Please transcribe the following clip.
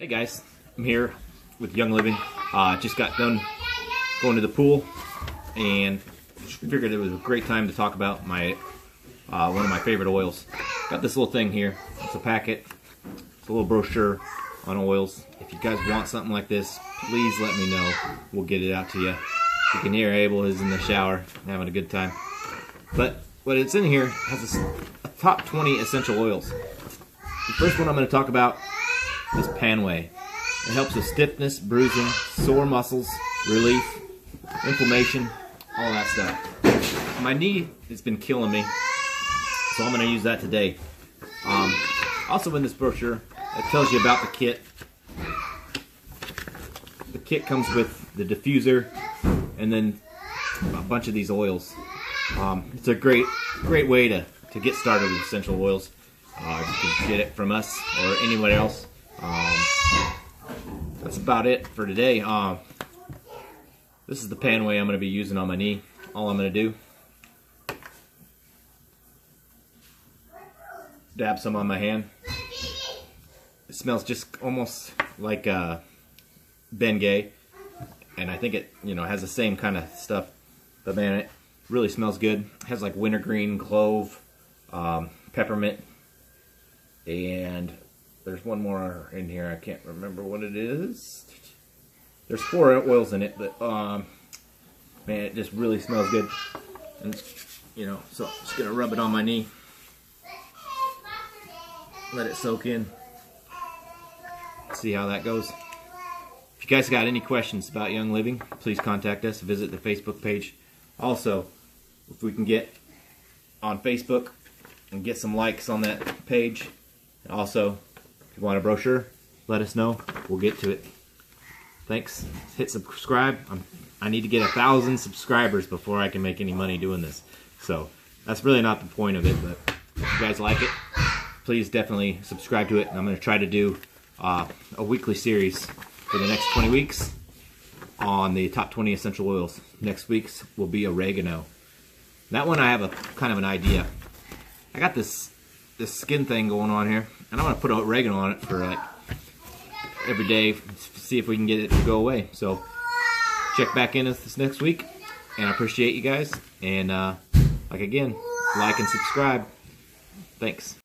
Hey guys, I'm here with Young Living. Uh, just got done going to the pool and figured it was a great time to talk about my uh, one of my favorite oils. Got this little thing here. It's a packet. It's a little brochure on oils. If you guys want something like this, please let me know. We'll get it out to you. You can hear Abel is in the shower having a good time. But what it's in here has a, a top 20 essential oils. The first one I'm going to talk about is Panway. It helps with stiffness, bruising, sore muscles, relief, inflammation, all that stuff. My knee has been killing me, so I'm going to use that today. Um, also in this brochure, it tells you about the kit. The kit comes with the diffuser and then a bunch of these oils. Um, it's a great, great way to, to get started with essential oils. Uh, you can get it from us or anyone else. Um, that's about it for today. Um, this is the Panway I'm going to be using on my knee. All I'm going to do, dab some on my hand. It smells just almost like uh, Bengay, and I think it you know has the same kind of stuff. But man, it really smells good. It has like wintergreen, clove, um, peppermint, and there's one more in here. I can't remember what it is. There's four oils in it, but um, man, it just really smells good. And you know, so I'm just gonna rub it on my knee. Let it soak in. See how that goes. If you guys got any questions about Young Living, please contact us. Visit the Facebook page. Also, if we can get on Facebook and get some likes on that page. Also, if you want a brochure, let us know. We'll get to it. Thanks. Hit subscribe. I'm, I need to get a thousand subscribers before I can make any money doing this. So that's really not the point of it, but if you guys like it, please definitely subscribe to it. And I'm going to try to do uh, a weekly series for the next 20 weeks on the top 20 essential oils. Next week's will be oregano. That one I have a kind of an idea. I got this this skin thing going on here, and I'm gonna put a oregano on it for like every day, see if we can get it to go away. So check back in this next week, and I appreciate you guys. And uh, like again, like and subscribe. Thanks.